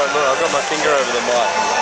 right, look, I've got my finger over the mic.